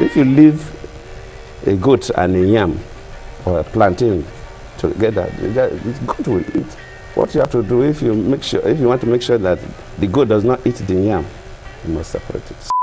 If you leave a goat and a yam or a plantain together, the goat will eat. What you have to do if you make sure if you want to make sure that the goat does not eat the yam, you must separate it.